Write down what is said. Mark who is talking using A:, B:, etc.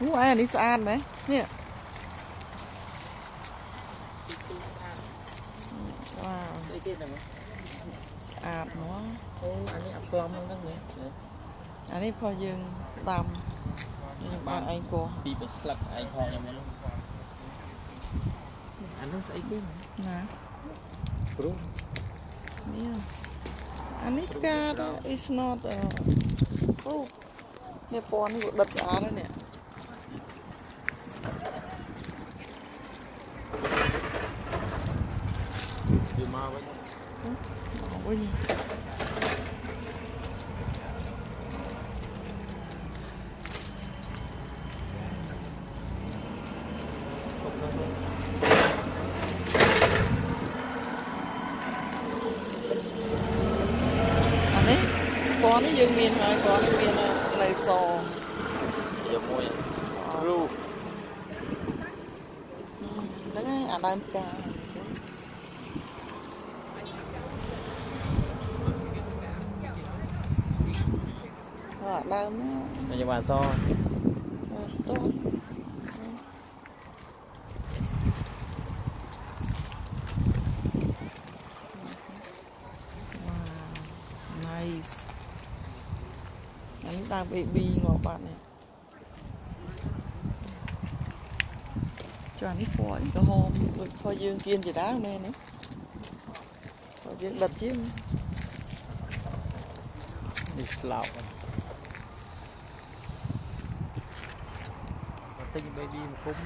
A: អូអានេះស្អាតមែននេះវ៉ាវ
B: ស្អា
A: តហ្មង
B: អូអានេះអក្លំហ្នឹងមែន
A: អានេះផោះយើងដាំយើងបានឯងពោះ
B: ពីប្រស្លឹកឯងថតខ្ញុំហ្នឹងអានោះស្អីគេ
A: ណា
B: ព្រោះ
A: នេះអានេះកា is not អូនេះពណ៌នេះក៏ដិតស្អាតហើយនេះ
B: មកវិញ
A: មកវិញ
B: ទុកទៅ
A: អានេះពណ៌នេះយើងមានហើយពណ៌នេះមាននៅស
B: យកមួយ
A: ស
B: រូប
A: ហ្នឹងហើយអាដើមផ្កា អើអាដើមហ្នឹង
B: មកយកបានស
A: អត់តោះវ៉ា nice អានេះដើម baby ងាប់បាត់នេះចុះអានេះពណ៌នេះក្រហមដូចพอយើងគៀនជាដើមមែនទេพอយើងដិតជាង
B: នេះស្លោក បន្តិច baby មកគុំ